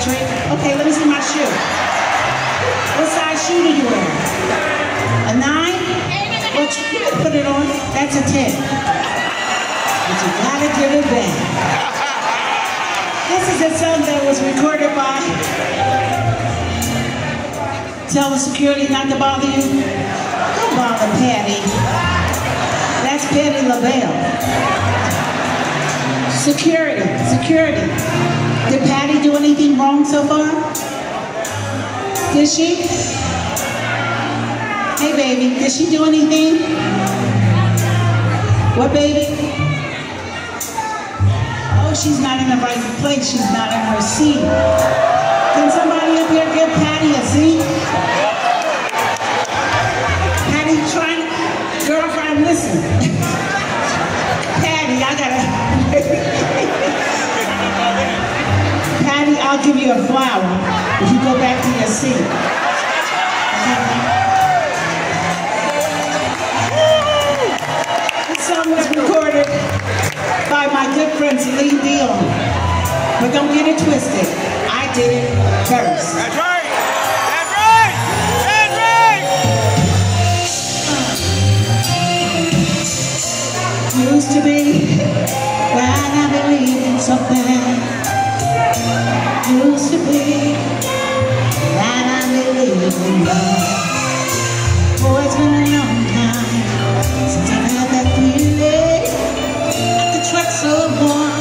trick. Okay, let me see my shoe. What size shoe do you wear? A nine? What you put it on? That's a ten but you gotta give it back. This is a song that was recorded by Tell the security not to bother you. Don't bother Patti. That's Patti LaBelle. Security, security. Did Patty do anything wrong so far? Did she? Hey baby, did she do anything? What baby? Oh, she's not in the right place. She's not in her seat. Can somebody up here give Patty a seat? I'll give you a flower if you go back to your seat. This song was recorded by my good friend Celine Dion. But don't get it twisted. I did it first. That's right. That's right. That's right. Used to be when I believed in something. Used to be that I believed in love. Oh, it's been a long time since I had that feeling someone I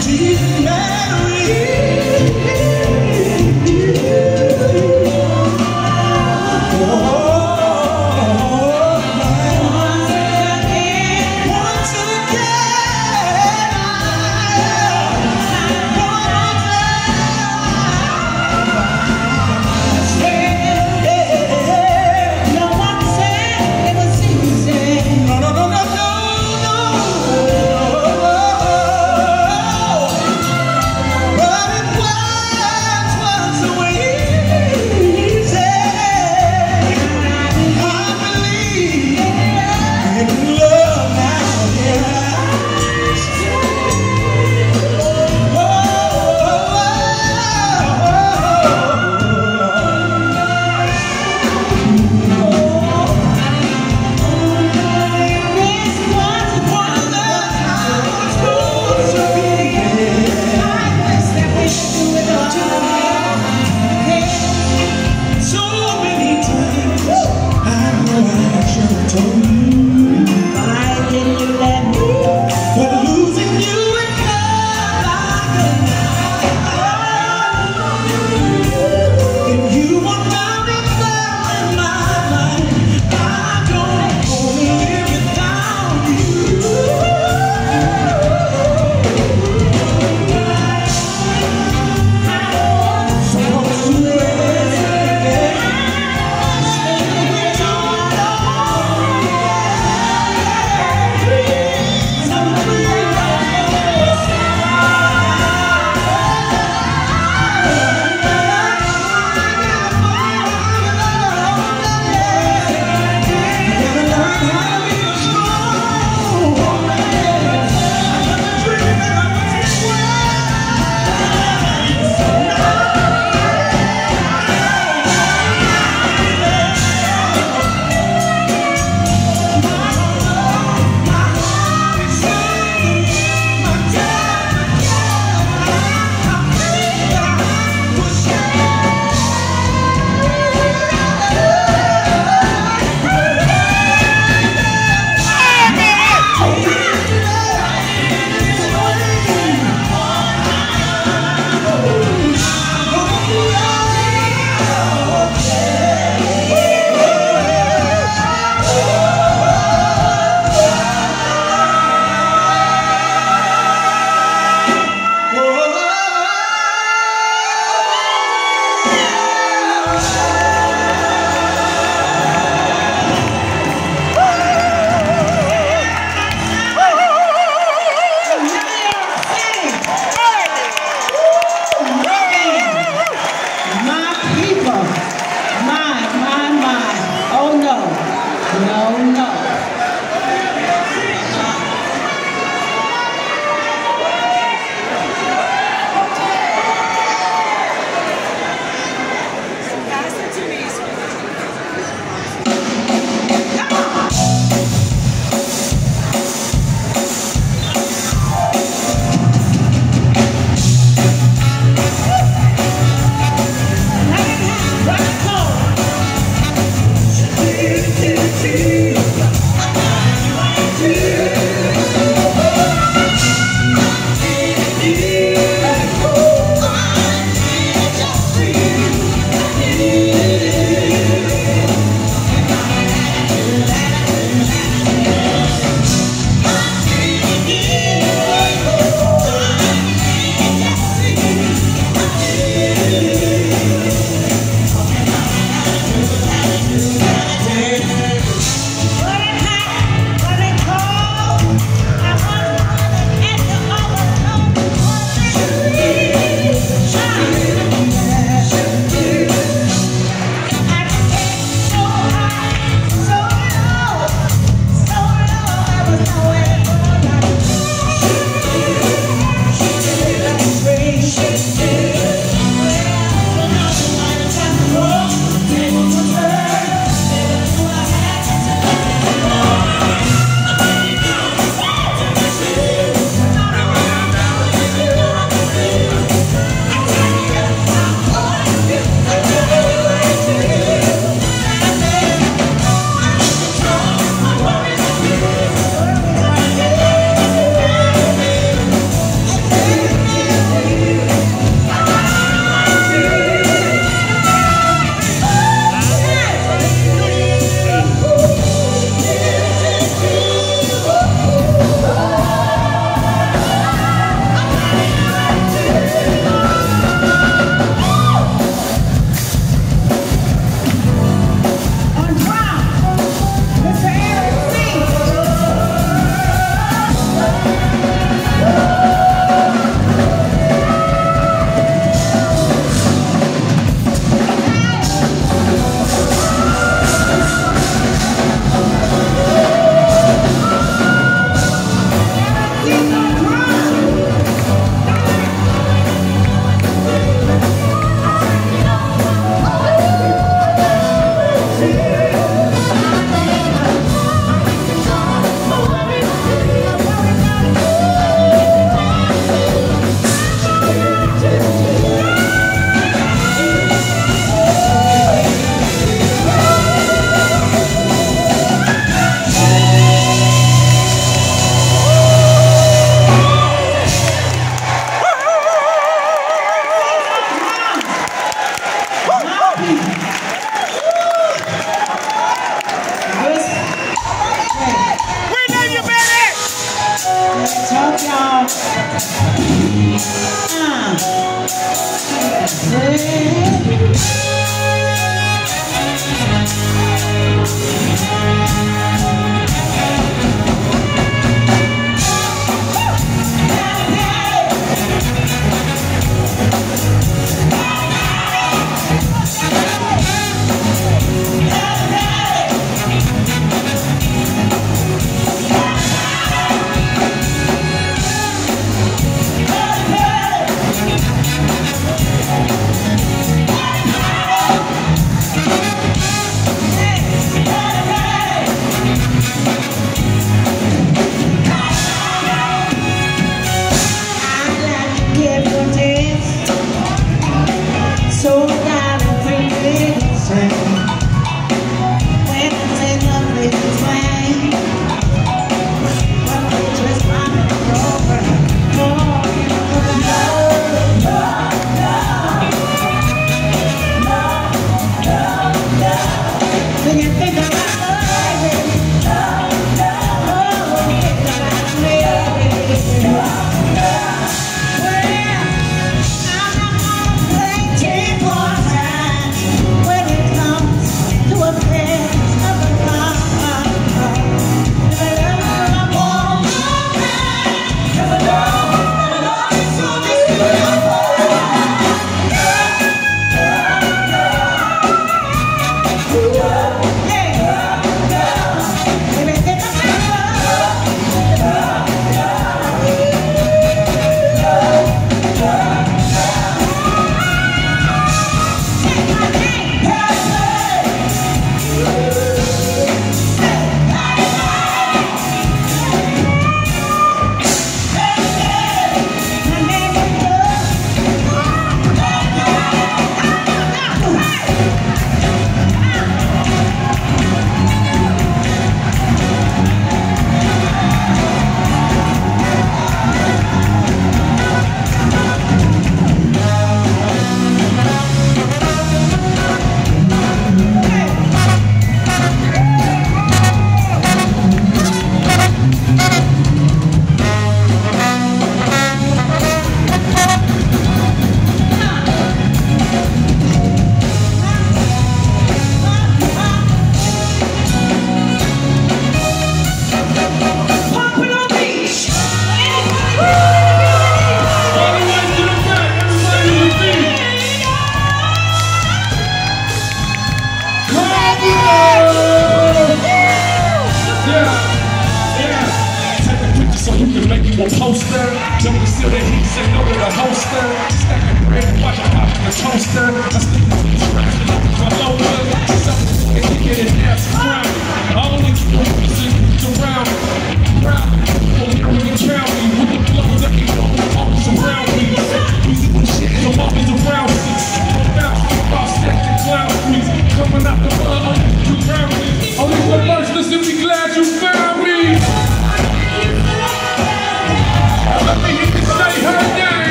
Once again,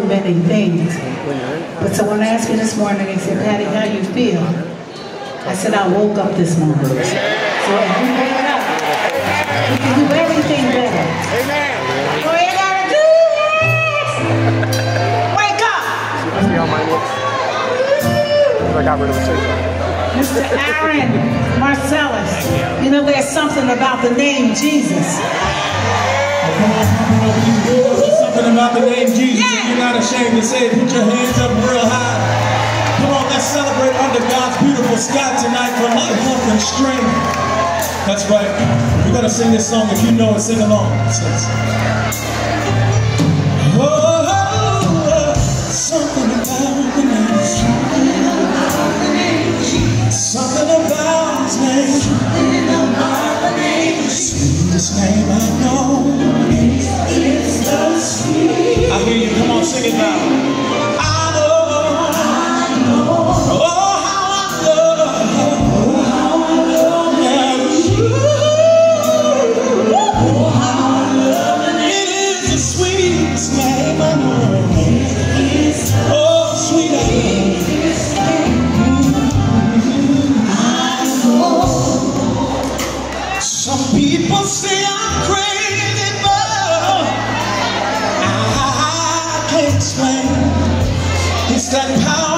so many things. But someone asked me this morning, they said, Patti, how you feel? I said, I woke up this morning. So if you wake up, you can do everything better. Amen. All you gotta do is wake up. See how mine looks? I got rid of the signal. Mr. Aaron Marcellus, you know there's something about the name Jesus. There's something about the name Jesus, and you're not ashamed to say it. Put your hands up real high. Come on, let's celebrate under God's beautiful sky tonight for life, health, and strength. That's right. We're gonna sing this song. If you know it, sing along. It says, Oh, something about the name. Something about His name. Sweetest name I know. Hear you. Come on, sing it now. That power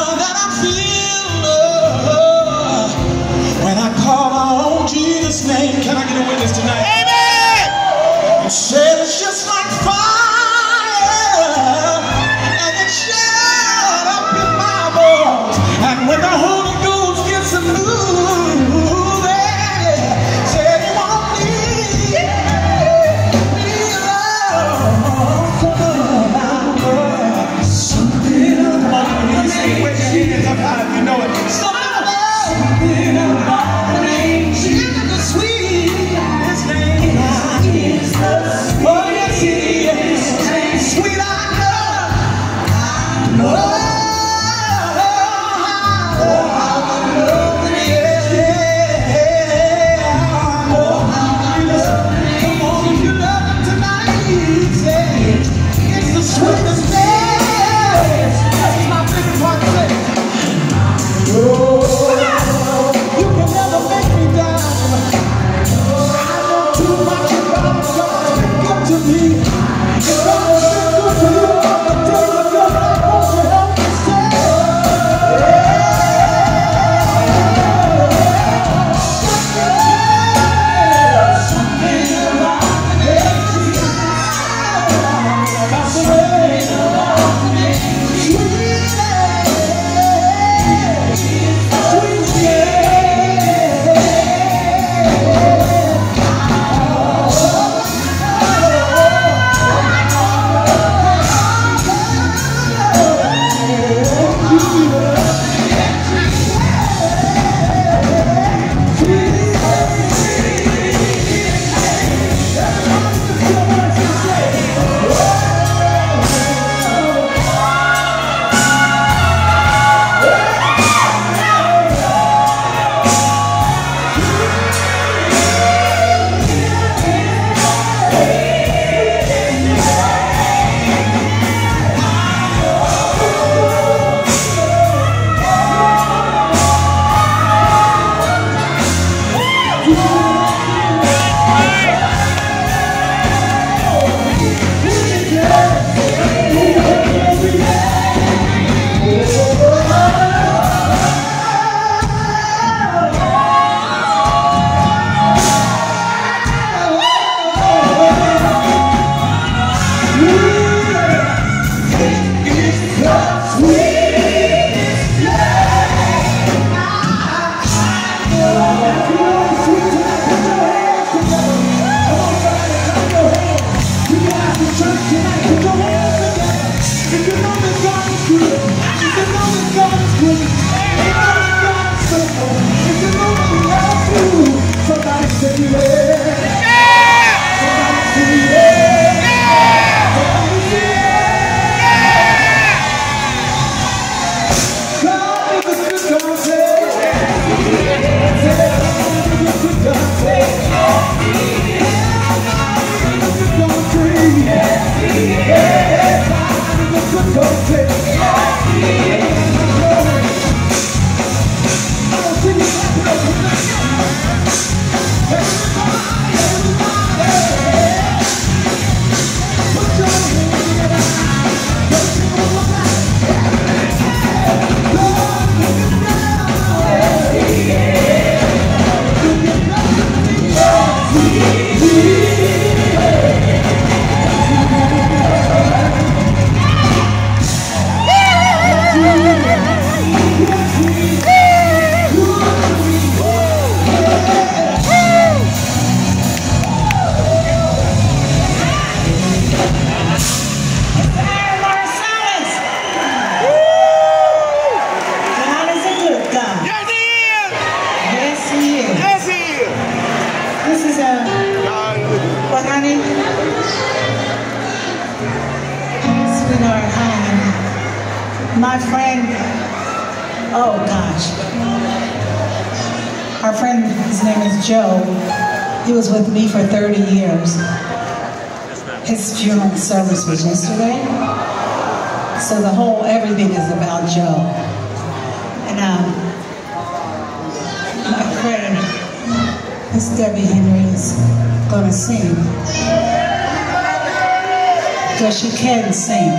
because you can sing.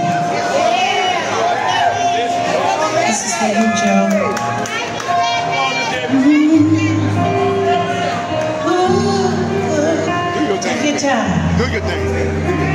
This is for you, Joe. Do your thing. Do your thing.